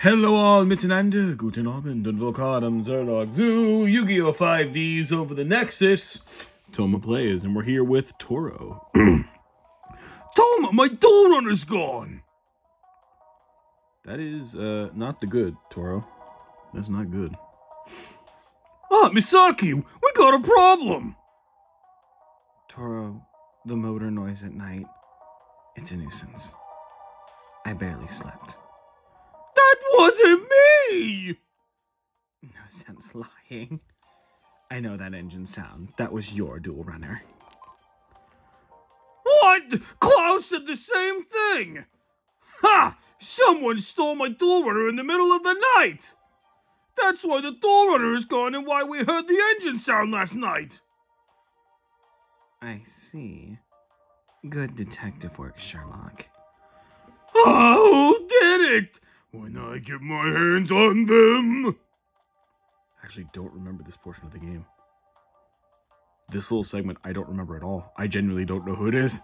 Hello all miteinander, guten Abend und willkommen Zerlog Zoo, Yu-Gi-Oh! 5Ds over the Nexus. Touma plays, and we're here with Toro. Touma, my Duel Runner's gone! That is, uh, not the good, Toro. That's not good. Ah, Misaki, we got a problem! Toro, the motor noise at night, it's a nuisance. I barely slept. Wasn't me! No sense lying. I know that engine sound. That was your duel runner. What? Klaus said the same thing! Ha! Someone stole my duel runner in the middle of the night! That's why the duel runner is gone and why we heard the engine sound last night! I see. Good detective work, Sherlock. Oh, who did it? When I get my hands on them! I actually don't remember this portion of the game. This little segment, I don't remember at all. I genuinely don't know who it is.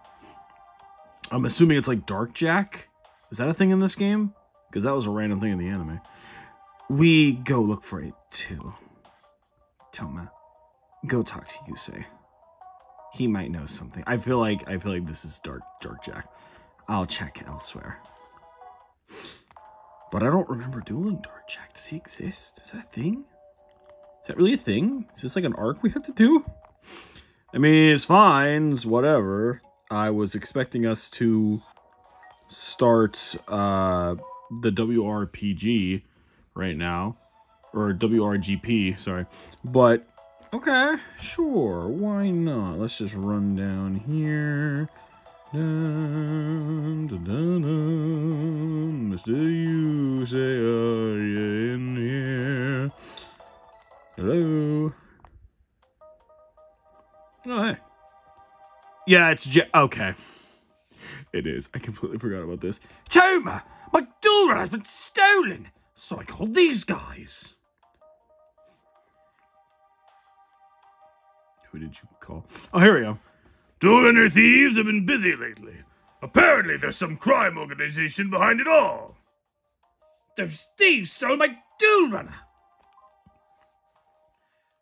I'm assuming it's like Dark Jack. Is that a thing in this game? Because that was a random thing in the anime. We go look for it too. Touma, go talk to Yusei. He might know something. I feel like I feel like this is Dark Dark Jack. I'll check elsewhere. But I don't remember dueling Dark Jack. Does he exist? Is that a thing? Is that really a thing? Is this like an arc we have to do? I mean, it's fine. It's whatever. I was expecting us to start uh, the WRPG right now. Or WRGP, sorry. But, okay, sure. Why not? Let's just run down here. Dun, dun, dun, dun. Mr. Say, are you in here? Hello? Oh, hey. Yeah, it's J- okay. It is. I completely forgot about this. Touma! My duel has been stolen! So I called these guys. Who did you call? Oh, here we go. Duel runner thieves have been busy lately. Apparently, there's some crime organization behind it all. Those thieves stole my duel runner.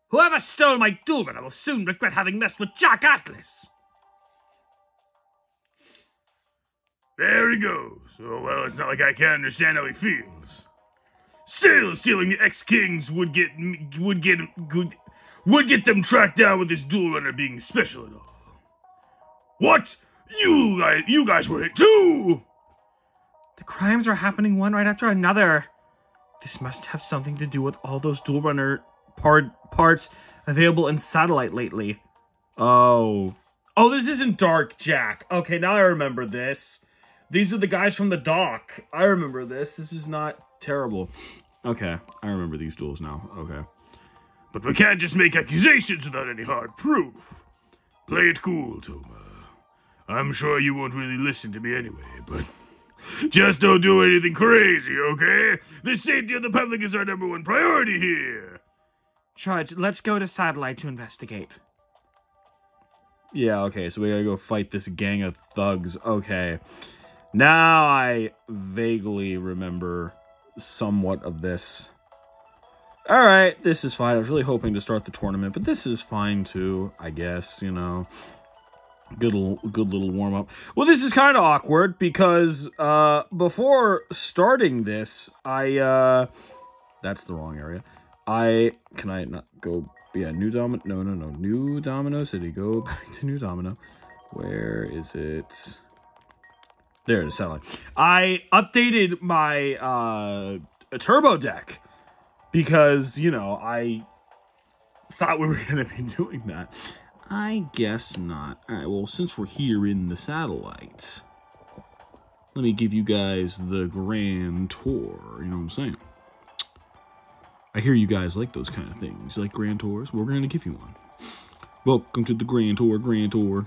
Whoever stole my duel runner will soon regret having messed with Jack Atlas. There he goes. Oh, well, it's not like I can't understand how he feels. Still, stealing the ex-kings would get would get would, would get them tracked down with this duel runner being special and all. What? You guys, you guys were hit too. The crimes are happening one right after another. This must have something to do with all those duel runner part parts available in satellite lately. Oh. Oh, this isn't Dark Jack. Okay, now I remember this. These are the guys from the dock. I remember this. This is not terrible. Okay, I remember these duels now. Okay. But we can't just make accusations without any hard proof. Play it cool, Touma. I'm sure you won't really listen to me anyway, but just don't do anything crazy, okay? The safety of the public is our number one priority here. Trudge, let's go to satellite to investigate. Yeah, okay, so we gotta go fight this gang of thugs. Okay. Now I vaguely remember somewhat of this. Alright, this is fine. I was really hoping to start the tournament, but this is fine too, I guess, you know. Good little, good little warm up. Well, this is kind of awkward because uh, before starting this, I uh, that's the wrong area. I can I not go? Yeah, new domino. No, no, no. New domino city. Go back to new domino. Where is it? There it is. Satellite. I updated my uh, turbo deck because you know I thought we were to be doing that. I guess not. Alright, well, since we're here in the satellite, let me give you guys the grand tour. You know what I'm saying? I hear you guys like those kind of things. You like grand tours? We're going to give you one. Welcome to the grand tour, grand tour.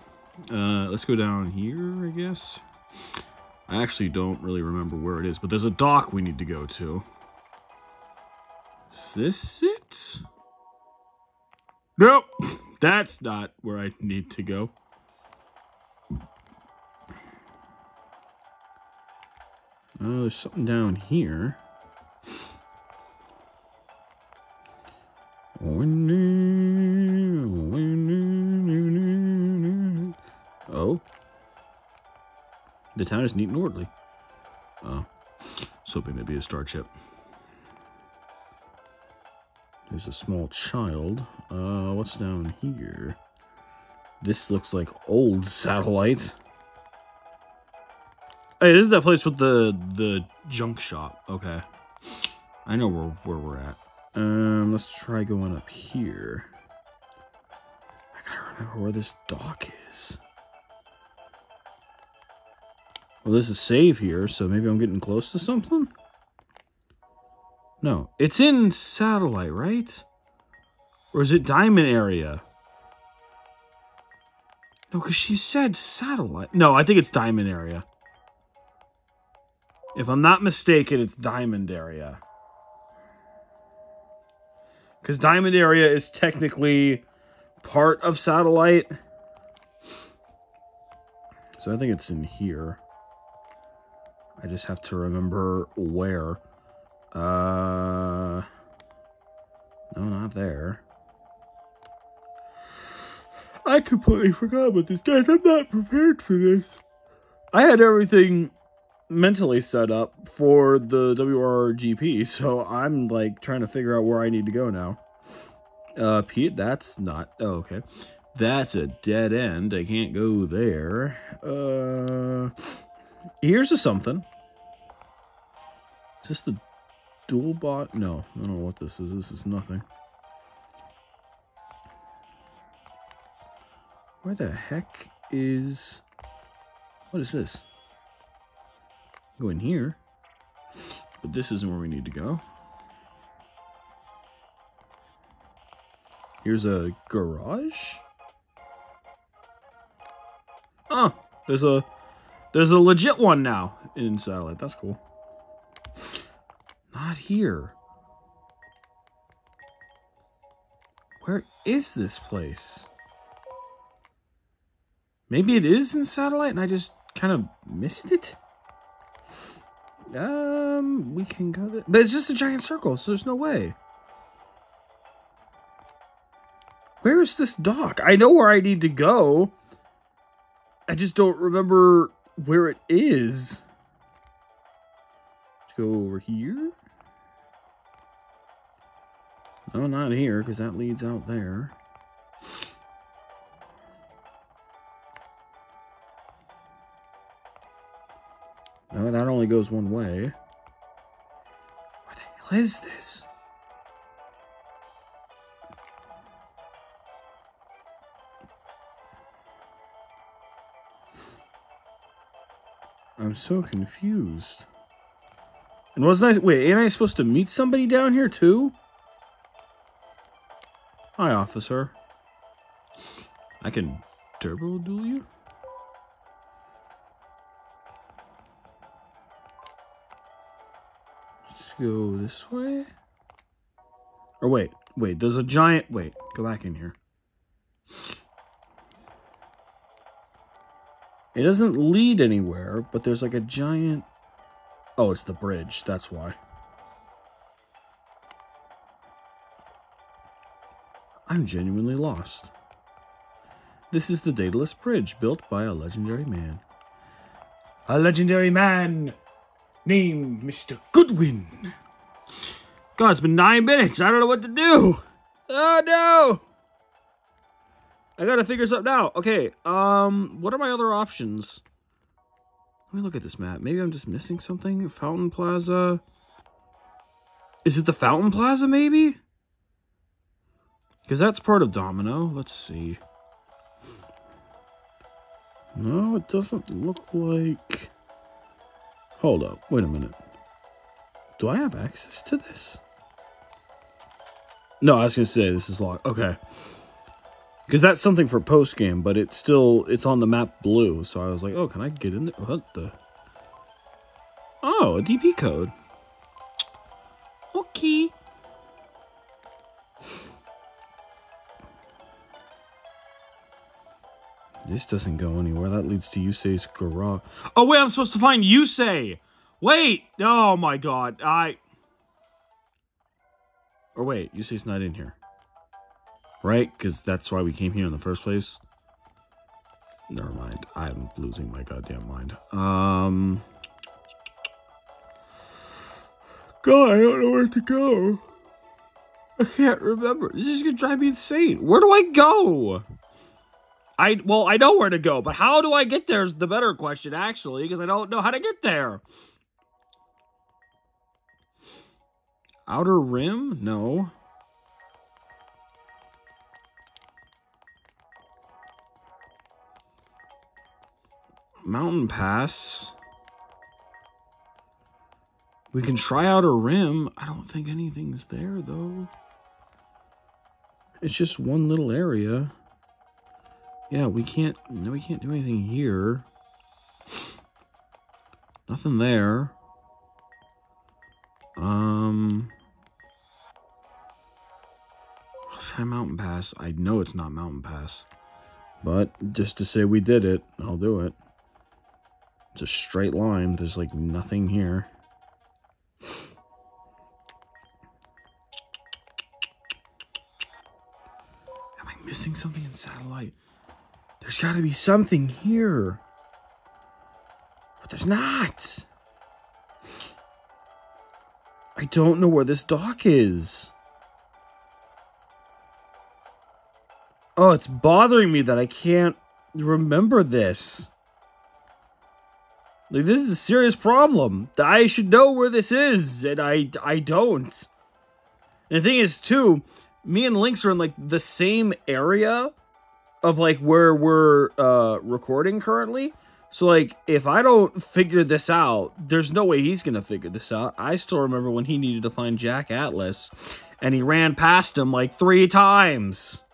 Uh, let's go down here, I guess. I actually don't really remember where it is, but there's a dock we need to go to. Is this it? Nope. That's not where I need to go. Oh, there's something down here. Oh. The town is neat and orderly. Oh. I was hoping to be a star chip. There's a small child. Uh, what's down here? This looks like old satellite. Hey, this is that place with the the junk shop. Okay. I know where, where we're at. Um, let's try going up here. I gotta remember where this dock is. Well, there's a save here, so maybe I'm getting close to something? No, it's in satellite, right? Or is it diamond area? No, because she said satellite. No, I think it's diamond area. If I'm not mistaken, it's diamond area. Because diamond area is technically part of satellite. So I think it's in here. I just have to remember where. Uh, no, not there. I completely forgot about this, guys. I'm not prepared for this. I had everything mentally set up for the WRGP, so I'm like trying to figure out where I need to go now. Uh, Pete, that's not. Oh, okay. That's a dead end. I can't go there. Uh, here's a something. Just the duel bot? No, I don't know what this is. This is nothing. Where the heck is... What is this? Go in here. But this isn't where we need to go. Here's a garage. Oh, there's a there's a legit one now in satellite. That's cool. Not here. Where is this place? Maybe it is in satellite and I just kind of missed it? Um, we can go there. But it's just a giant circle, so there's no way. Where is this dock? I know where I need to go. I just don't remember where it is. Let's go over here. No, not here, because that leads out there. No, that only goes one way. What the hell is this? I'm so confused. And wasn't I... Wait, ain't I supposed to meet somebody down here, too? Hi, officer. I can turbo duel you? Go this way. Or wait, wait, there's a giant... Wait, go back in here. It doesn't lead anywhere, but there's like a giant... Oh, it's the bridge. That's why. I'm genuinely lost. This is the Daedalus Bridge, built by a legendary man. A legendary man named Mr. Goodwin. God, it's been nine minutes. I don't know what to do. Oh, no. I gotta figure something out. Okay, um, what are my other options? Let me look at this map. Maybe I'm just missing something. Fountain Plaza. Is it the Fountain Plaza, maybe? Because that's part of Domino. Let's see. No, it doesn't look like... Hold up. Wait a minute. Do I have access to this? No, I was going to say this is locked. Okay. Because that's something for post game, but it's still it's on the map blue. So I was like, oh, can I get in there? What the? Oh, a DP code. This doesn't go anywhere. That leads to Yusei's garage. Oh wait, I'm supposed to find Yusei. Wait. Oh my god. I. Or wait, Yusei's not in here. Right? Because that's why we came here in the first place. Never mind. I'm losing my goddamn mind. Um... God, I don't know where to go. I can't remember. This is gonna drive me insane. Where do I go? I well, I know where to go, but how do I get there is the better question, actually, because I don't know how to get there. Outer Rim? No. Mountain Pass. We can try Outer Rim. I don't think anything's there, though. It's just one little area. Yeah, we can't, no, we can't do anything here. Nothing there. Um, try Mountain Pass. I know it's not Mountain Pass, but just to say we did it, I'll do it. It's a straight line. There's like nothing here. Am I missing something in satellite? There's got to be something here. But there's not. I don't know where this dock is. Oh, it's bothering me that I can't remember this. Like, this is a serious problem. I should know where this is, and I, I don't. And the thing is, too, me and Lynx are in, like, the same area of, like, where we're uh, recording currently. So, like, if I don't figure this out, there's no way he's to figure this out. I still remember when he needed to find Jack Atlas, and he ran past him, like, three times.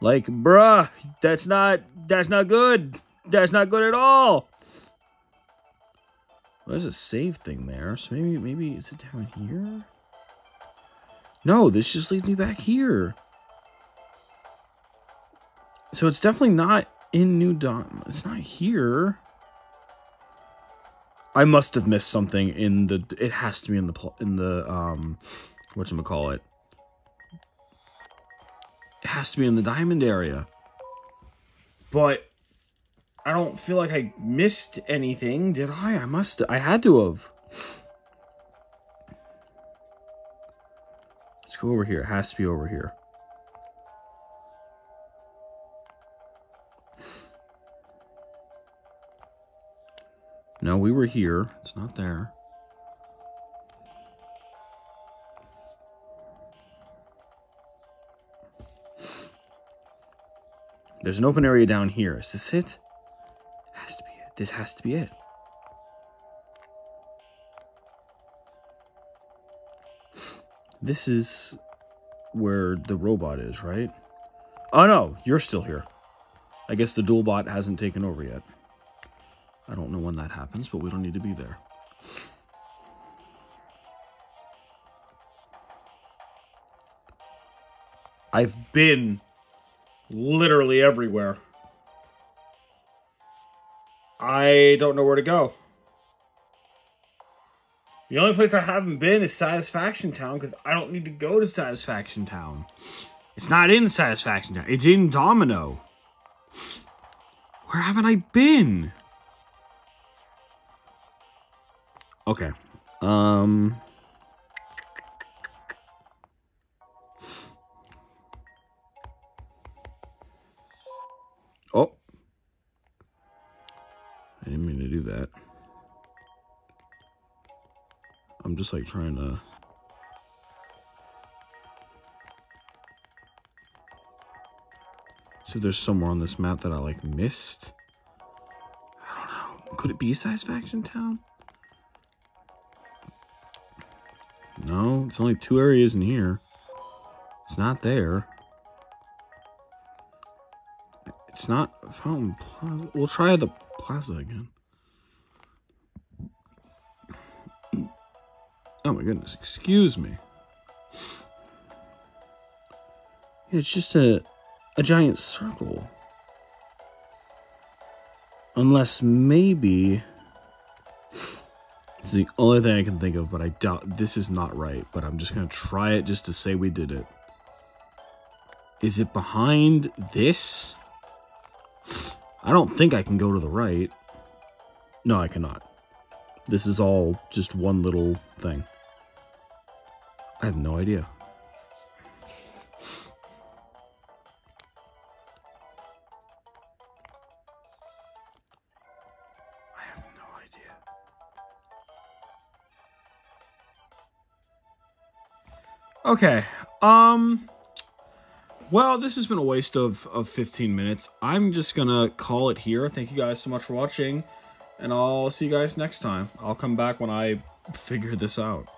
Like, bruh, that's not, that's not good. That's not good at all. There's a save thing there, so maybe, maybe, is it down here? No, this just leads me back here. So it's definitely not in New Dawn. It's not here. I must have missed something in the. It has to be in the in the um, what you call it. It has to be in the diamond area. But I don't feel like I missed anything, did I? I must. I had to have. Let's go over here. It has to be over here. No, we were here. It's not there. There's an open area down here. Is this it? Has to be it. This has to be it. This is where the robot is, right? Oh no, you're still here. I guess the duel bot hasn't taken over yet. I don't know when that happens, but we don't need to be there. I've been literally everywhere. I don't know where to go. The only place I haven't been is Satisfaction Town because I don't need to go to Satisfaction Town. It's not in Satisfaction Town. It's in Domino. Where haven't I been? Okay. Um. Oh. I didn't mean to do that. I'm just like trying to. So there's somewhere on this map that I like missed. I don't know. Could it be Satisfaction Town? No, it's only two areas in here. It's not there. It's not Fountain Plaza. We'll try the plaza again. Oh my goodness, excuse me. It's just a a giant circle. Unless maybe it's the only thing I can think of, but I doubt this is not right. But I'm just gonna try it just to say we did it. Is it behind this? I don't think I can go to the right. No, I cannot. This is all just one little thing. I have no idea. Okay. Um well, this has been a waste of, of 15 minutes. I'm just gonna call it here. Thank you guys so much for watching, and I'll see you guys next time. I'll come back when I figure this out.